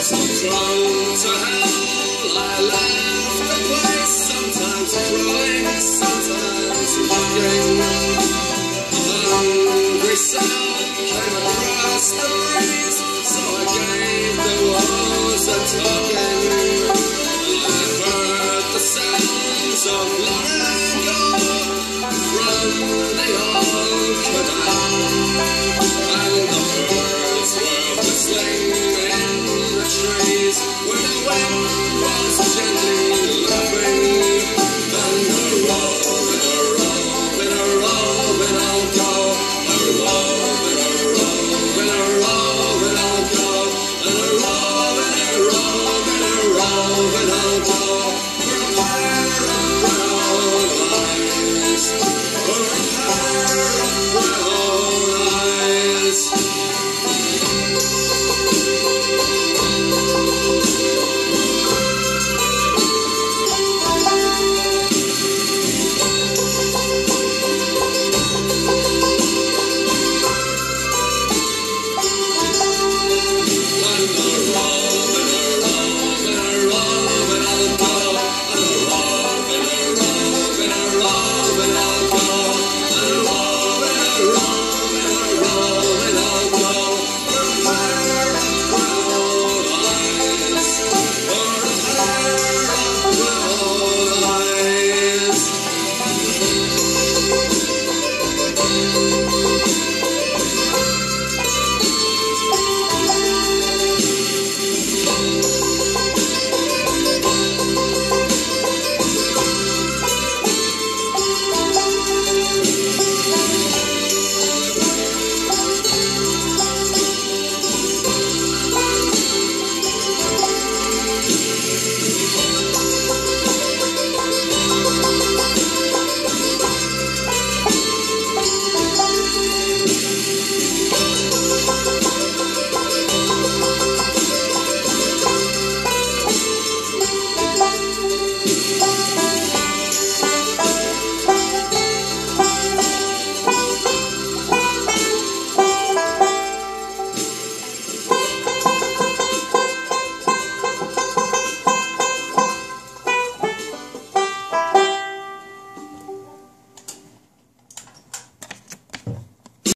Sometimes I howl, I laugh, I play, sometimes crying, sometimes looking.